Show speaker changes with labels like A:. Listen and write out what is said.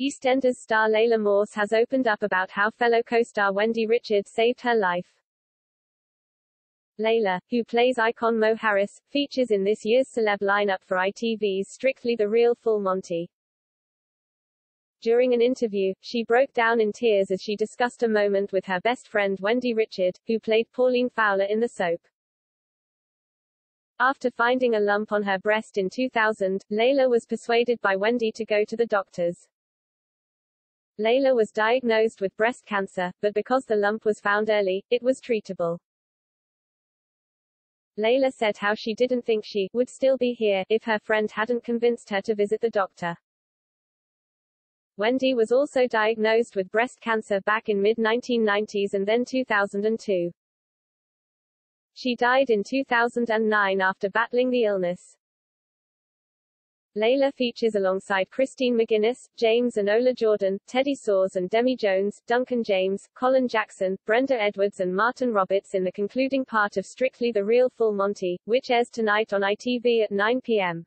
A: EastEnders star Laila Morse has opened up about how fellow co-star Wendy Richards saved her life. Laila, who plays icon Mo Harris, features in this year's celeb lineup for ITV's Strictly the Real Full Monty. During an interview, she broke down in tears as she discussed a moment with her best friend Wendy Richard, who played Pauline Fowler in the soap. After finding a lump on her breast in 2000, Laila was persuaded by Wendy to go to the doctors. Laila was diagnosed with breast cancer, but because the lump was found early, it was treatable. Laila said how she didn't think she would still be here if her friend hadn't convinced her to visit the doctor. Wendy was also diagnosed with breast cancer back in mid-1990s and then 2002. She died in 2009 after battling the illness. Laila features alongside Christine McGuinness, James and Ola Jordan, Teddy Soares and Demi Jones, Duncan James, Colin Jackson, Brenda Edwards and Martin Roberts in the concluding part of Strictly the Real Full Monty, which airs tonight on ITV at 9 p.m.